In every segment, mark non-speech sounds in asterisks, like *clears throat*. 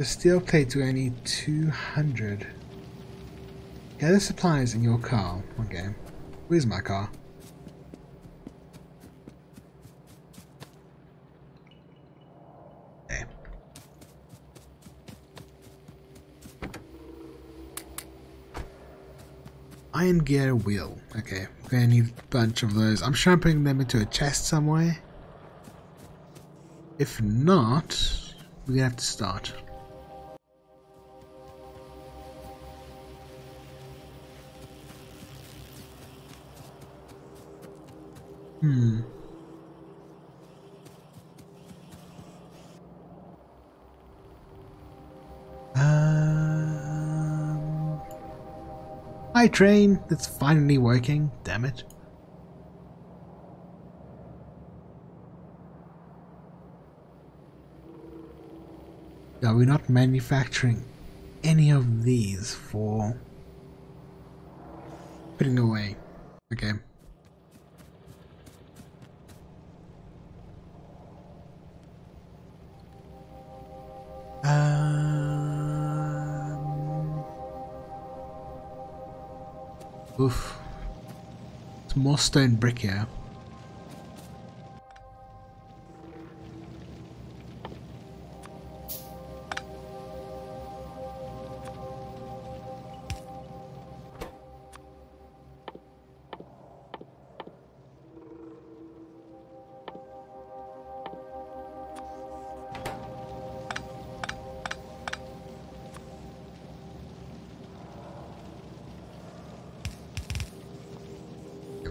The steel plates we only need 200. Gather supplies in your car. Okay. Where's my car? Iron gear wheel. Okay, we're gonna need a bunch of those. I'm sure I'm putting them into a chest somewhere. If not, we're gonna have to start. Hmm. Um. Hi, train. It's finally working. Damn it. Are we not manufacturing any of these for putting away? Okay. Um, oof. It's more stone brick here.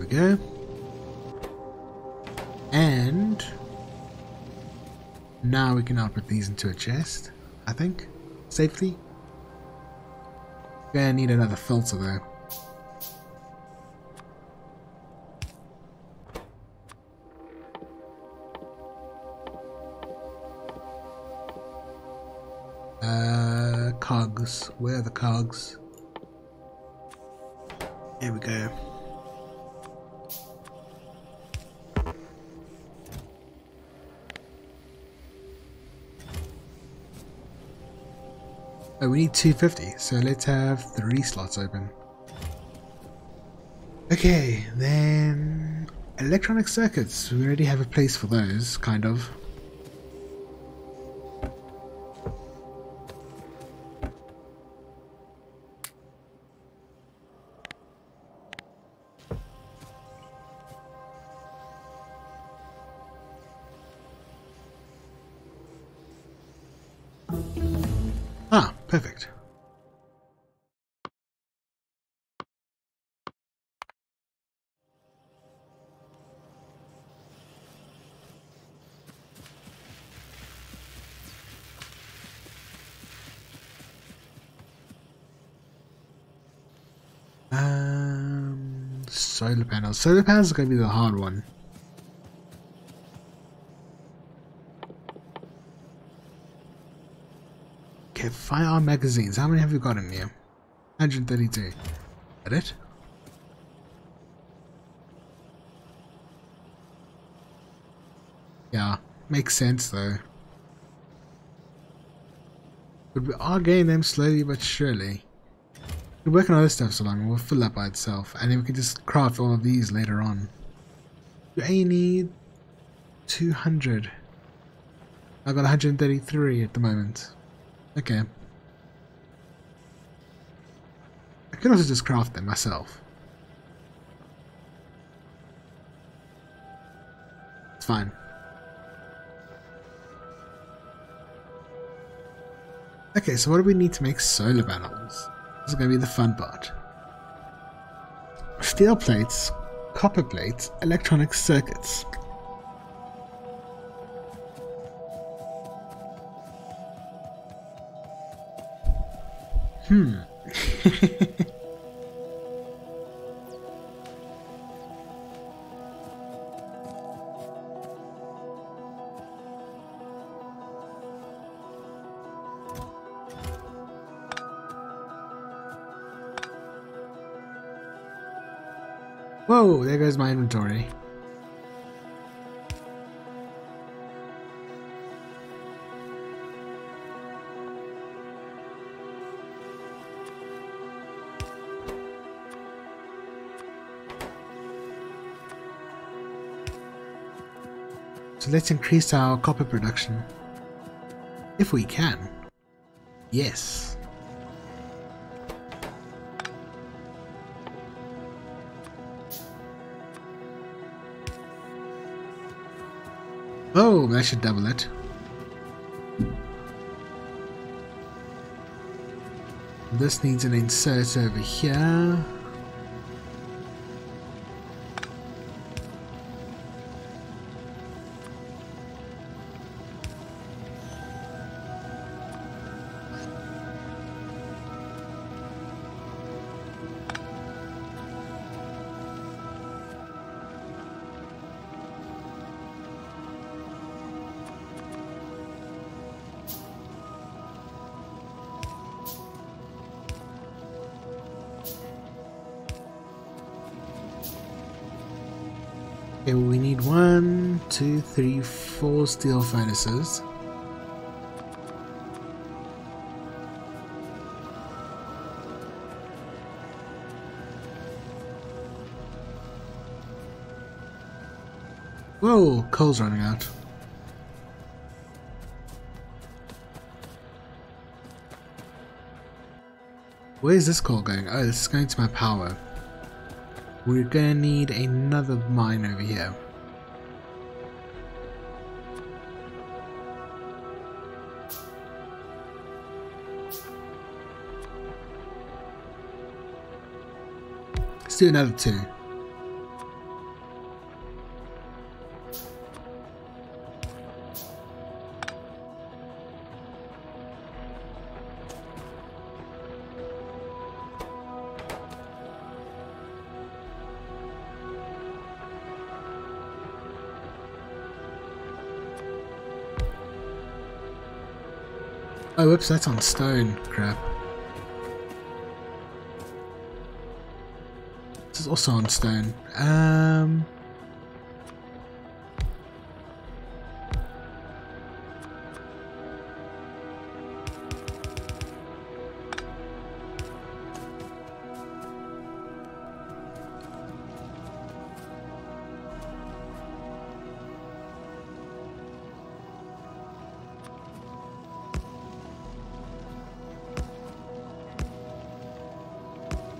Go. And now we can now put these into a chest, I think, safely. Gonna need another filter though. Uh, cogs. Where are the cogs? Here we go. Oh, we need 250, so let's have three slots open. Okay, then electronic circuits. We already have a place for those, kind of. Solar panels. Solar panels are going to be the hard one. Okay, firearm magazines. How many have you got in here? 132. Is that it? Yeah, makes sense though. But we are getting them slowly but surely. We're working on other stuff so long, we'll fill that by itself. And then we can just craft all of these later on. We only need 200. I've got 133 at the moment. Okay. I could also just craft them myself. It's fine. Okay, so what do we need to make solar panels? Is going to be the fun part. Steel plates, copper plates, electronic circuits. Hmm. *laughs* Whoa, there goes my inventory. So let's increase our copper production. If we can. Yes. Oh, that should double it. This needs an insert over here. Four steel furnaces. Whoa, coal's running out. Where's this coal going? Oh, this is going to my power. We're gonna need another mine over here. Do another two. Oh, whoops, that's on stone. Crap. This is also on stone. Um...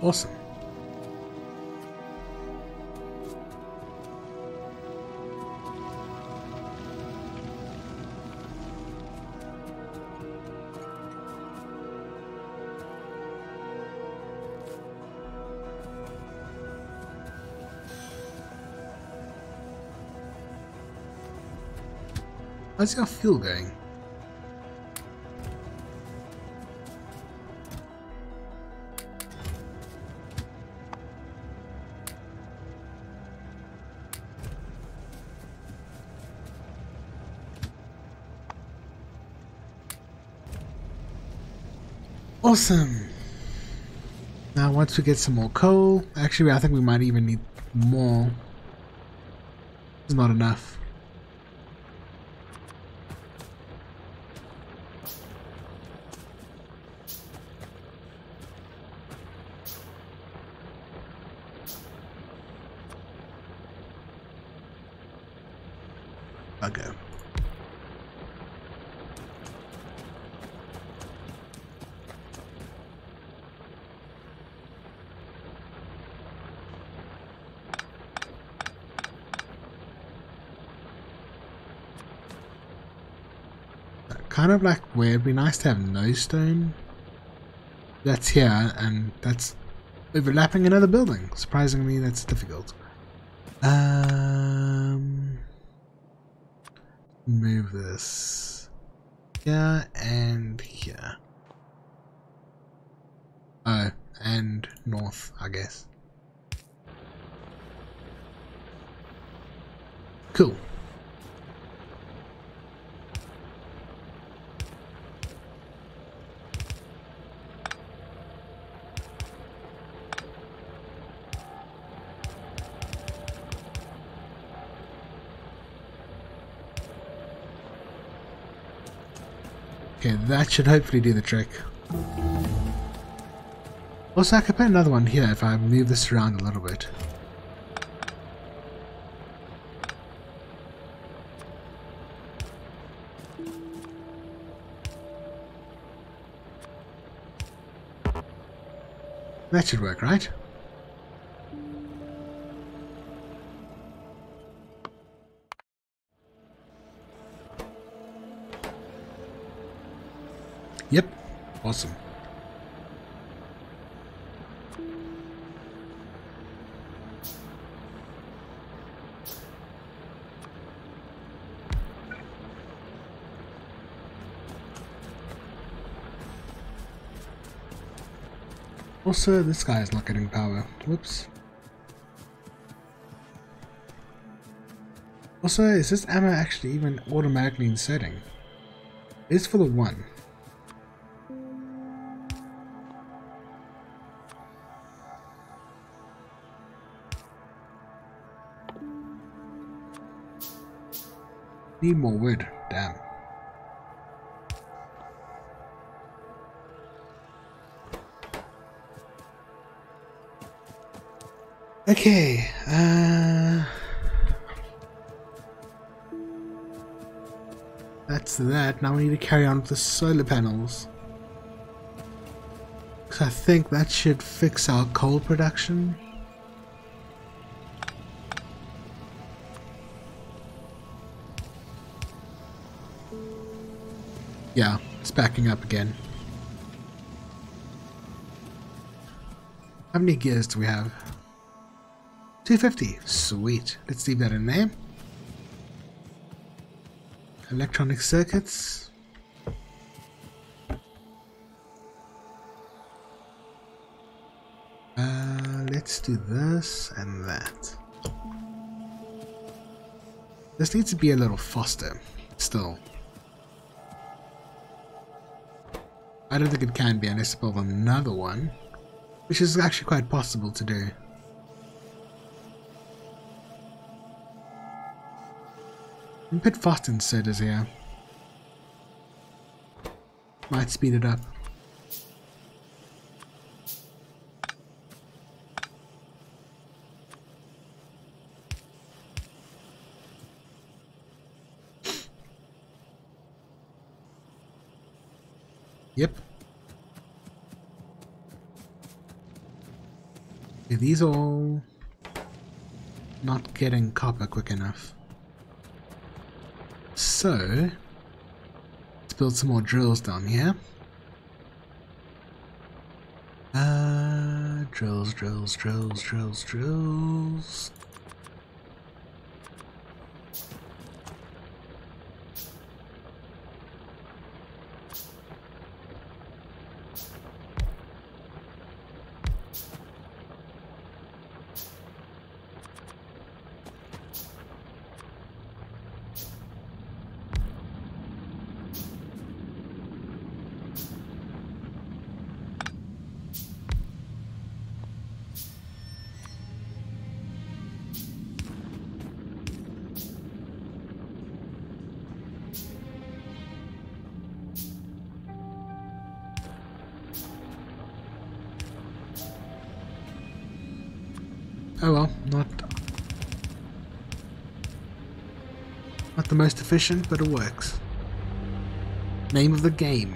Awesome. How's your fuel going? Awesome. Now once we get some more coal, actually I think we might even need more. It's not enough. Okay. Kind of like where it'd be nice to have no stone. That's here, and that's overlapping another building. Surprisingly, that's difficult. Um, move this here and here. Oh, and north, I guess. Cool. Okay, that should hopefully do the trick. Also, I could put another one here if I move this around a little bit. That should work, right? Yep. Awesome. Oh, also, this guy is not getting power. Whoops. Oh, also, is this ammo actually even automatically inserting? It's for the one. Need more wood, damn. Okay, uh... That's that. Now we need to carry on with the solar panels. Because I think that should fix our coal production. Yeah, it's backing up again. How many gears do we have? 250. Sweet. Let's leave that in there. Electronic circuits. Uh, let's do this and that. This needs to be a little faster, still. I don't think it can be unless I build another one, which is actually quite possible to do. I'm a bit fast inserters here. Might speed it up. These all not getting copper quick enough? So, let's build some more drills down here. Uh, drills, drills, drills, drills, drills. Efficient, but it works. Name of the game.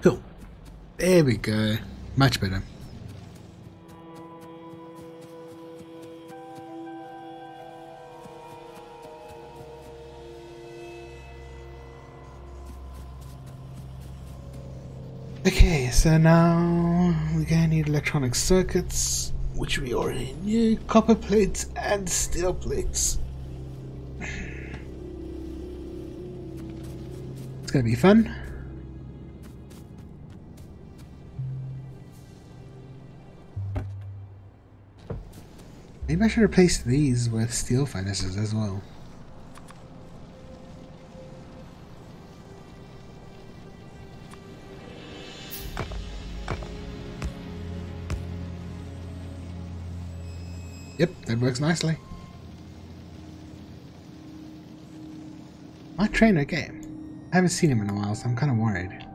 Cool. There we go. Much better. So now we're gonna need electronic circuits, which we already knew, copper plates and steel plates. It's gonna be fun. Maybe I should replace these with steel furnaces as well. Yep, that works nicely. My trainer game. I haven't seen him in a while, so I'm kind of worried.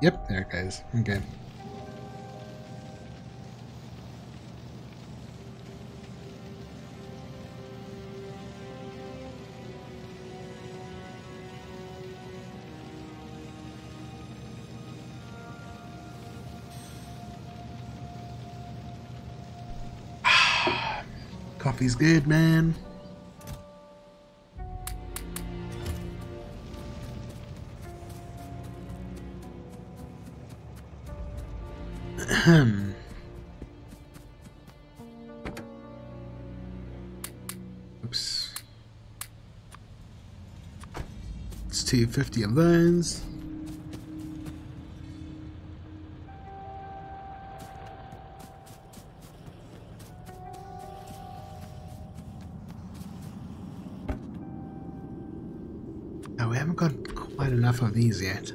Yep, there it goes. Okay. Coffee's good, man. Ahem. *clears throat* Oops. It's 250 of those. Enough of these yet.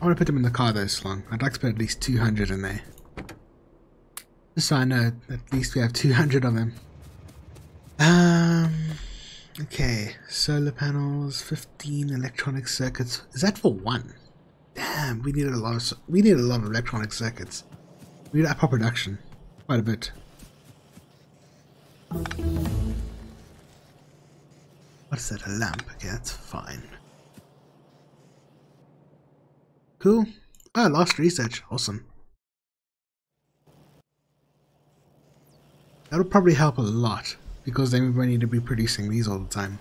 I want to put them in the car though, Slong. I'd like to put at least 200 in there. Just so I know at least we have 200 of them. Um, okay, solar panels, 15 electronic circuits. Is that for one? Damn, we need a lot of we need a lot of electronic circuits. We need up our production quite a bit. That? A lamp? Okay, that's fine. Cool. Ah, lost research. Awesome. That'll probably help a lot, because then we won't need to be producing these all the time.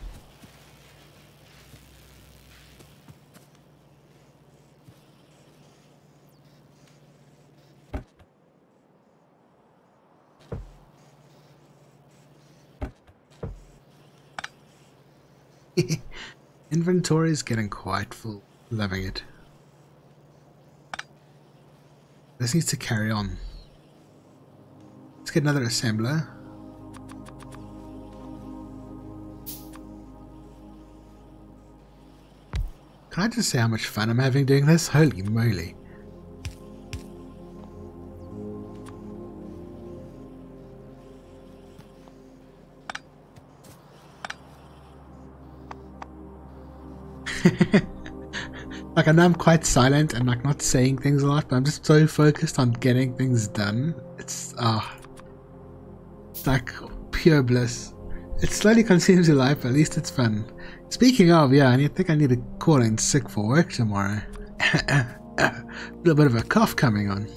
Inventory is getting quite full. Loving it. This needs to carry on. Let's get another assembler. Can I just say how much fun I'm having doing this? Holy moly. *laughs* like I know I'm quite silent and like not saying things a lot, but I'm just so focused on getting things done. It's ah, uh, it's like pure bliss. It slowly consumes your life, but at least it's fun. Speaking of, yeah, I think I need to call in sick for work tomorrow. *coughs* a little bit of a cough coming on.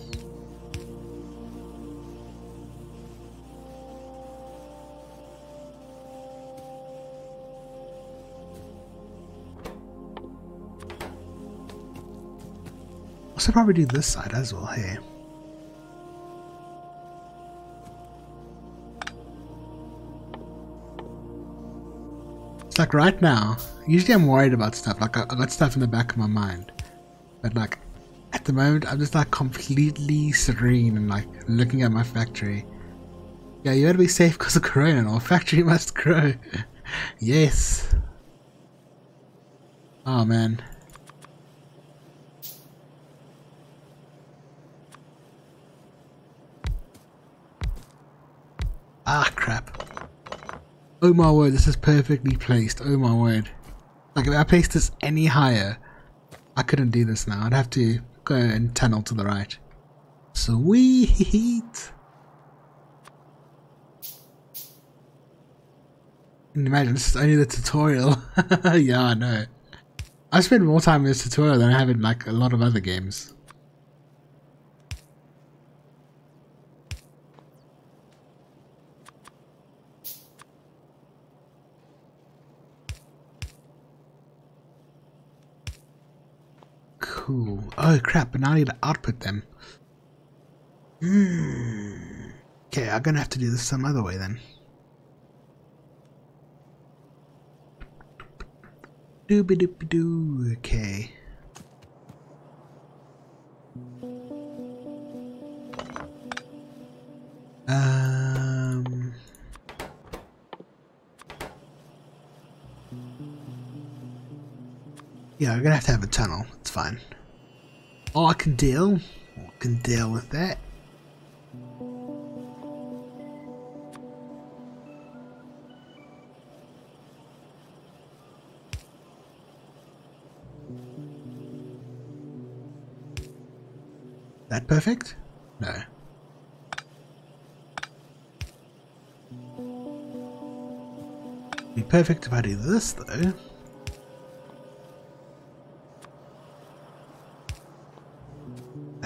Should probably do this side as well, hey. It's like right now, usually I'm worried about stuff, like I, I got stuff in the back of my mind. But like, at the moment, I'm just like completely serene and like looking at my factory. Yeah, you gotta be safe because of Corona, our factory *laughs* must grow. yes. Oh man. Ah, crap. Oh my word, this is perfectly placed. Oh my word. Like, if I placed this any higher, I couldn't do this now. I'd have to go and tunnel to the right. Sweet! Imagine, this is only the tutorial. *laughs* yeah, I know. I spend more time in this tutorial than I have in, like, a lot of other games. Cool. Oh crap, but now I need to output them. Hmm. Okay, I'm gonna have to do this some other way then. Dooby doopy doo. Okay. Um. Yeah, we're gonna have to have a tunnel. It's fine. Oh, I can deal. I can deal with that. That perfect? No. Be perfect if I do this though.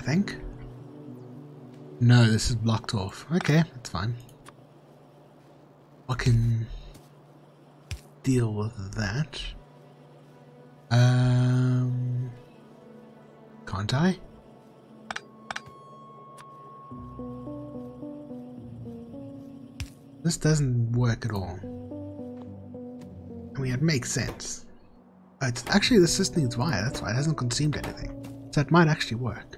Think. No, this is blocked off. Okay, that's fine. I can deal with that. Um, can't I? This doesn't work at all. I mean, it makes sense. It's actually the system needs wire, that's why it hasn't consumed anything. So it might actually work.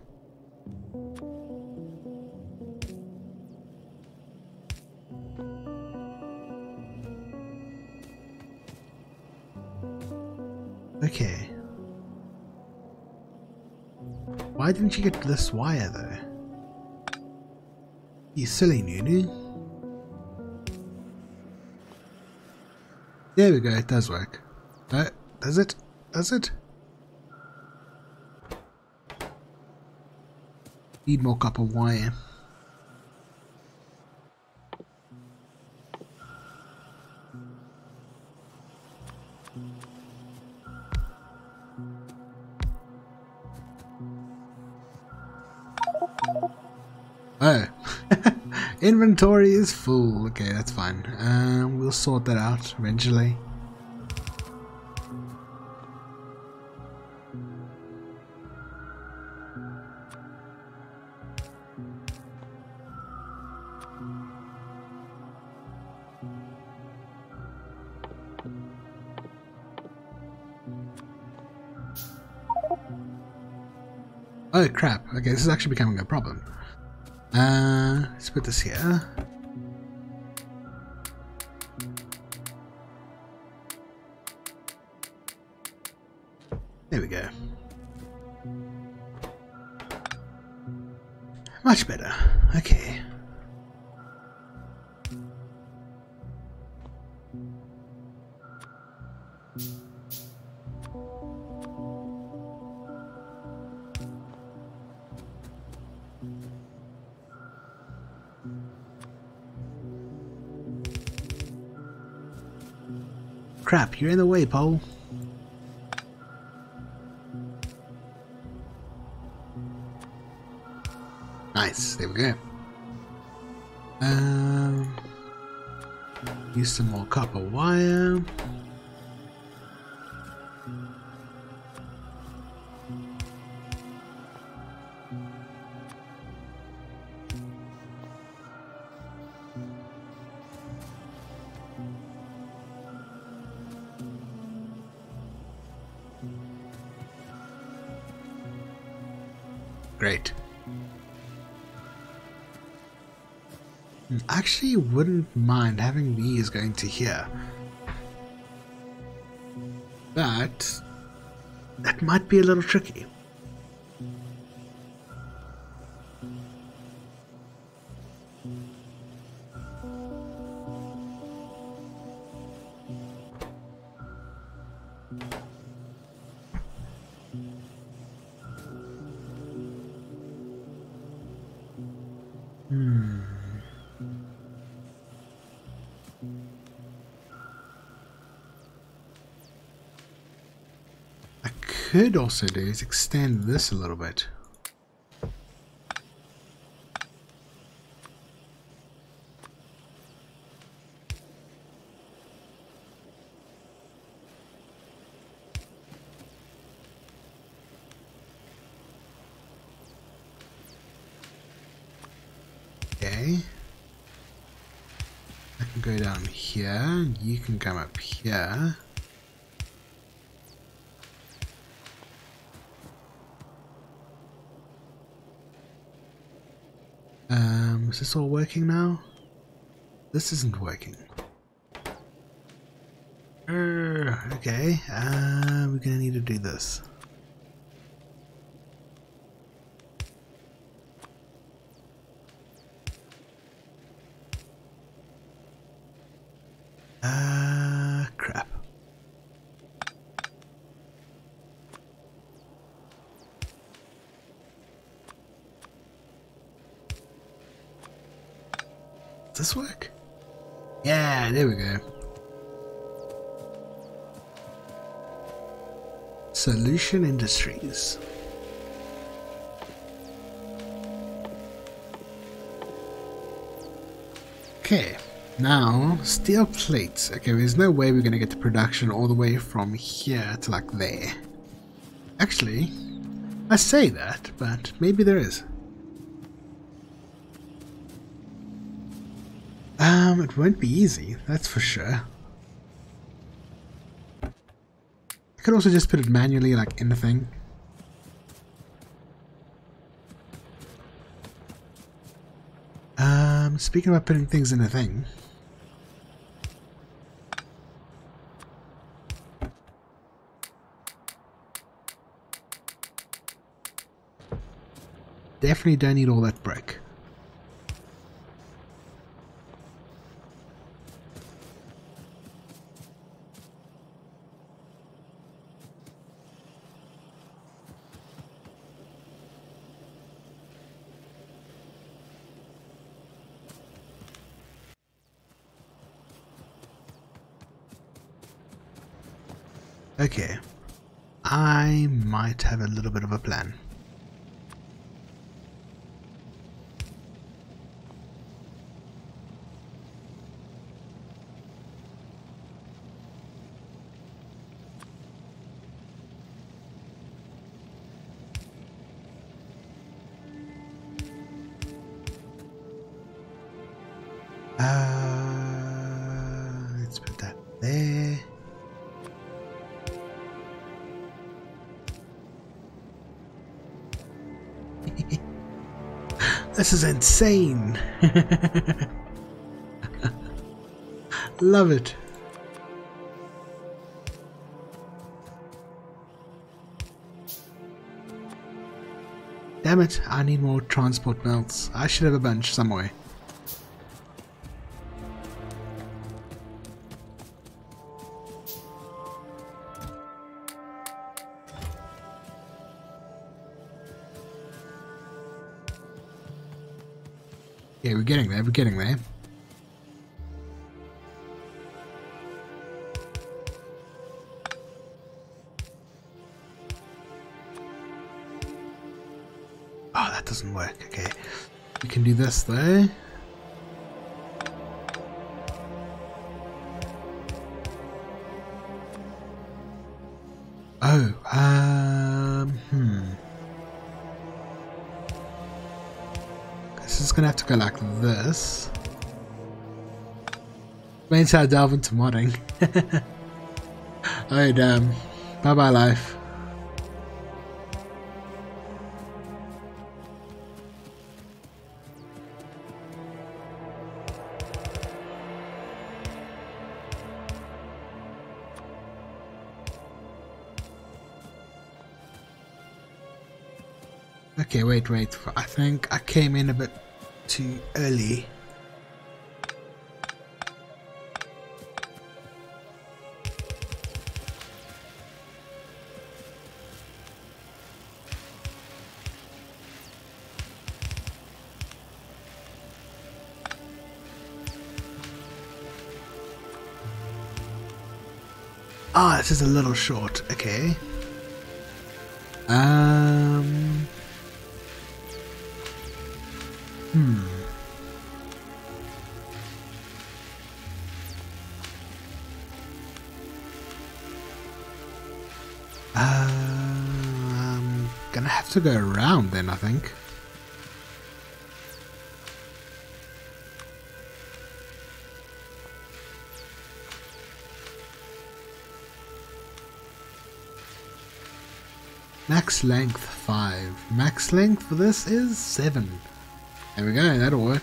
Didn't you get this wire though? You silly Nunu. There we go, it does work. Uh, does it? Does it? Need more copper wire. Inventory is full. Okay, that's fine. Um, we'll sort that out eventually. Oh crap, okay, this is actually becoming a problem. Uh, let's put this here. There we go. Much better. Okay. You're in the way, Paul. Nice, there we go. Um, use some more copper wire. Great. Actually, wouldn't mind having these going to here. But that might be a little tricky. Could also do is extend this a little bit. Okay. I can go down here. You can come up here. Um, is this all working now? This isn't working. Uh, okay, uh, we're gonna need to do this. This work? Yeah, there we go. Solution Industries. Okay, now steel plates. Okay, there's no way we're to get the production all the way from here to like there. Actually, I say that, but maybe there is. It won't be easy, that's for sure. I could also just put it manually, like, in the thing. Um, speaking about putting things in a thing. Definitely don't need all that brick. Okay. I might have a little bit of a plan. Uh, This is insane. Love it. Damn it, I need more transport belts. I should have a bunch somewhere. Yeah, we're getting there, we're getting there. Oh, that doesn't work. Okay. We can do this though. To go like this. Means I delve into modding. *laughs* oh damn. Um, bye bye life. Okay, wait, wait. I think I came in a bit too early. Ah, this is a little short. Okay. Um. To go around then, I think. Max length 5. Max length for this is 7. There we go, that'll work.